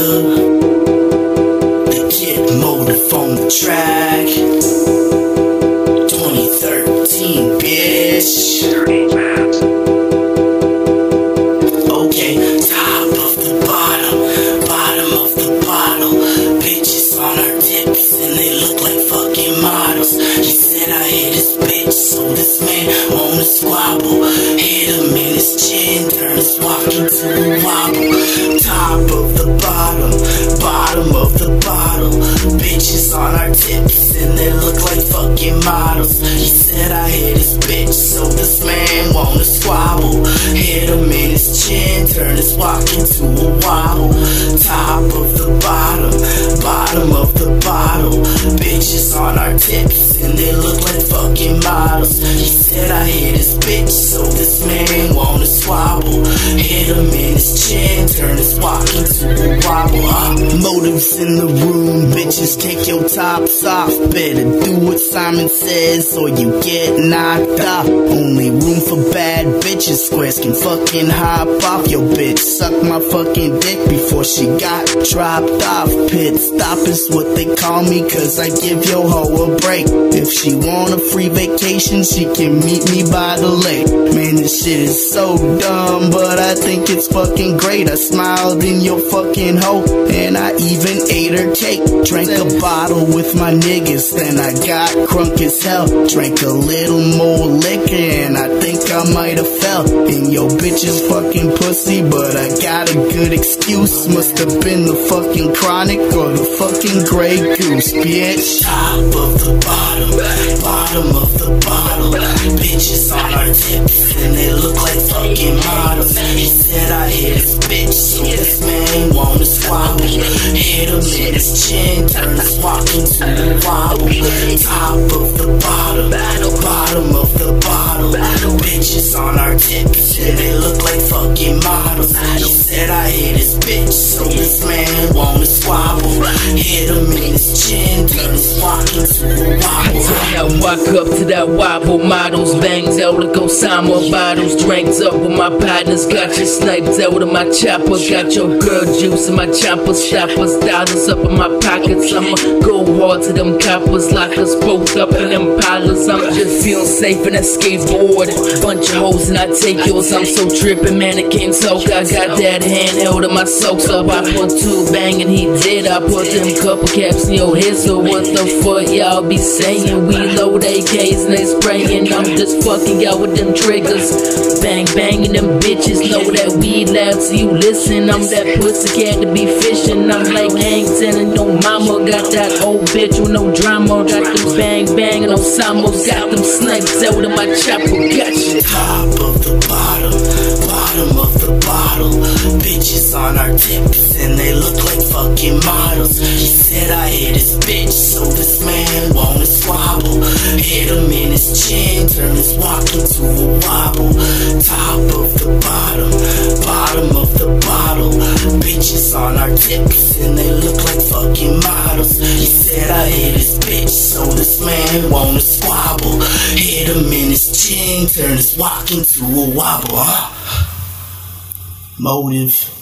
nigga. Tha Kid Motive on the track. 2013, bitch. Okay, top of the bottom, bottom of the bottle. Bitches on tips and they look like fucking models. Said I hit his bitch, so this man wanna squabble. Hit him in his chin, turn his walk On our tips and they look like fucking models. He said I hit his bitch, so this man wanna squabble. Hit him in his chin, turn his walk into a wobble. Top of the bottom, bottom of the bottle. Bitches on our tips and they look like fucking models. He said I hit his bitch, so this man wanna squabble. Hit him in his chin, turn his walk into a wobble. Uh, motives in the room, bitches take your tops off. Better do what Simon says or you get knocked off. Only room for bad bitches. Squares can fucking hop off your bitch. Suck my fucking dick before she got dropped off. Pit stop is what they call me, cause I give your hoe a break. If she want a free vacation, she can meet me by the lake. Man, this shit is so dumb, but I think it's fucking great. I smiled in your fucking hoe, and I even ate her cake. Drank a bottle with my niggas, then I got crunk as hell. Drank a little more liquor, and I think I might have fell in your bitch's fucking pussy, but I got a good excuse. Must have been the fucking chronic or the fucking Grey Goose, bitch. Top of the bottom, bottom of the bottle. Bitches on our tips, and they look like fucking models. Hit his chin, turn his walk into a wobble. Top of the bottom, bottom of the bottle. Bitches on our tips, they look like fucking models. He said I hit his bitch, up to that wobble models, bangs out like Osama bottles, drinks up with my partners, got your snipes out of my chopper, got your girl juice in my chopper, stoppers, dollars up in my pockets. I'ma go hard to them coppers, lock us both up in them pilots. I'm just feeling safe in that skateboard. Bunch of hoes and I take yours. I'm so trippin', man, I can't. I got that handheld in my soaks up. I put two bang and he did. I put them couple caps in your head. So what the fuck y'all be saying? We load AKs and they sprayin'. I'm just fucking y'all with them triggers. Bang banging them bitches. Know that we loud so you listen. I'm that pussy cat to be fishing. I'm like Hank and no mama. Got that old bitch with no drama. Got them bang bang and Osama's got them snipes out of my chopper. Gotcha. Top of the bottom, bottom of the bottle. Bitches on our tips and they look like fucking chin, turn his walk into a wobble. Top of the bottom, bottom of the bottle. Bitches on our tips and they look like fucking models. He said I hit his bitch, so this man wanna squabble. Hit him in his chin, turn his walk into a wobble. Huh? Motive.